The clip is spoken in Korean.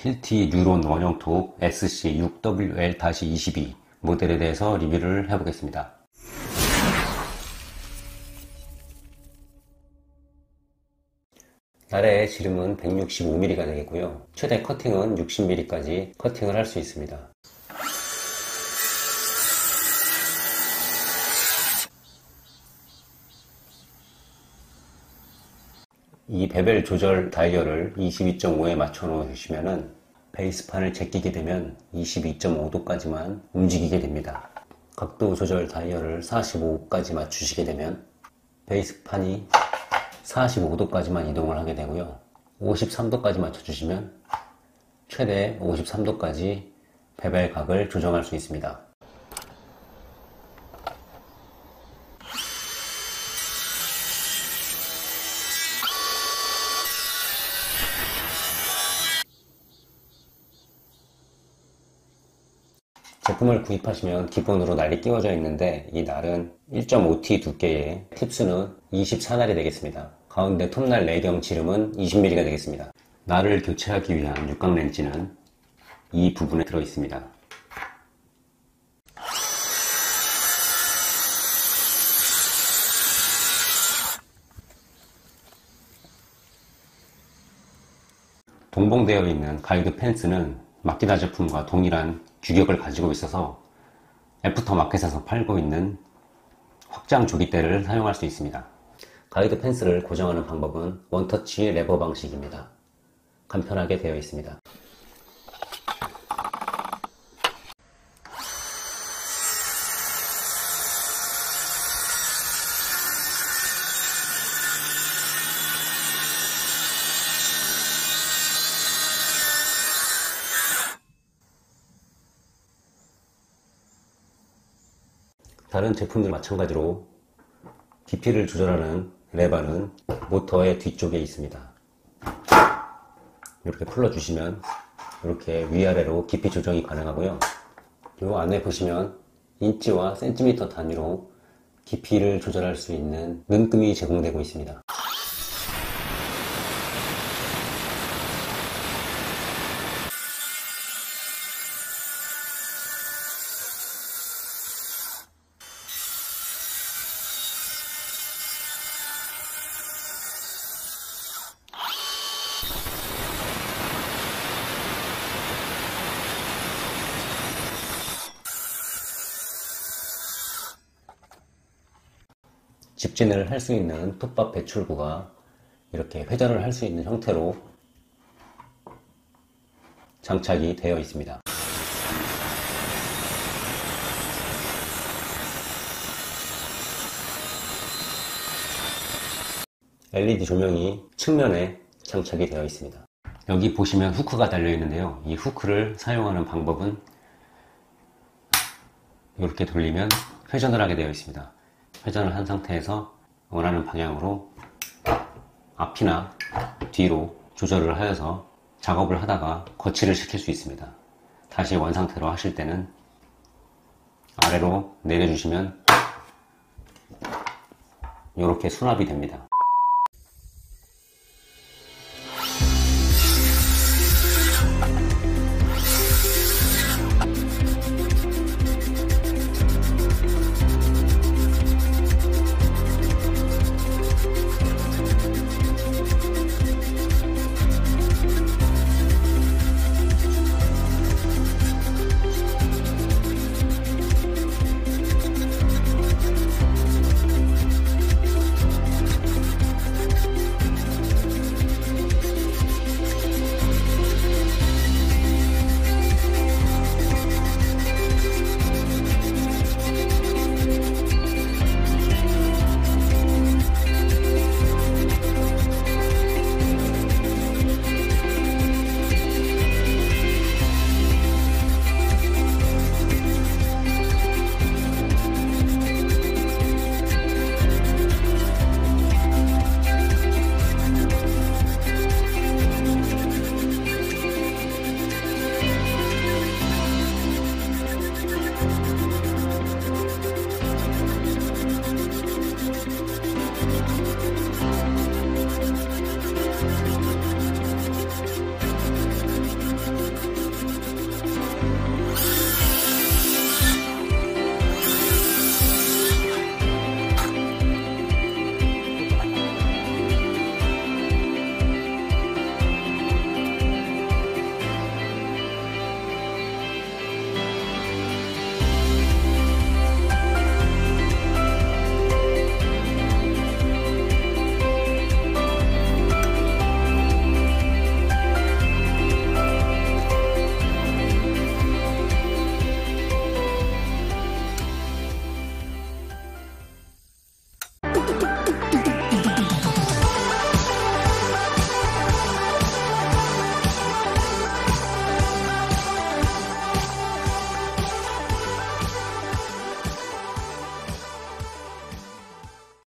힐티 뉴론 원형톱 SC6WL-22 모델에 대해서 리뷰를 해보겠습니다. 날의 지름은 165mm가 되겠고요. 최대 커팅은 60mm까지 커팅을 할 수 있습니다. 이 베벨 조절 다이얼을 22.5에 맞춰 놓으시면은 베이스판을 제끼게 되면 22.5도까지만 움직이게 됩니다. 각도 조절 다이얼을 45까지 맞추시게 되면 베이스판이 45도까지만 이동을 하게 되고요. 53도까지 맞춰주시면 최대 53도까지 베벨 각을 조정할 수 있습니다. 제품을 구입하시면 기본으로 날이 끼워져 있는데 이 날은 1.5T 두께의 팁수는 24날이 되겠습니다. 가운데 톱날 내경 지름은 20mm가 되겠습니다. 날을 교체하기 위한 육각 렌치는 이 부분에 들어 있습니다. 동봉되어 있는 가이드 펜스는 마키다 제품과 동일한 규격을 가지고 있어서 aftermarket에서 팔고 있는 확장 조기대를 사용할 수 있습니다. 가이드 펜스를 고정하는 방법은 원터치 레버 방식입니다. 간편하게 되어 있습니다. 다른 제품들 마찬가지로 깊이를 조절하는 레버는 모터의 뒤쪽에 있습니다. 이렇게 풀어주시면 이렇게 위아래로 깊이 조정이 가능하고요. 이 안에 보시면 인치와 센티미터 단위로 깊이를 조절할 수 있는 눈금이 제공되고 있습니다. 직진을 할 수 있는 톱밥 배출구가 이렇게 회전을 할 수 있는 형태로 장착이 되어 있습니다. LED 조명이 측면에 장착이 되어 있습니다. 여기 보시면 후크가 달려 있는데요. 이 후크를 사용하는 방법은 이렇게 돌리면 회전을 하게 되어 있습니다. 회전을 한 상태에서 원하는 방향으로 앞이나 뒤로 조절을 하여서 작업을 하다가 거치를 시킬 수 있습니다. 다시 원상태로 하실 때는 아래로 내려주시면 이렇게 수납이 됩니다.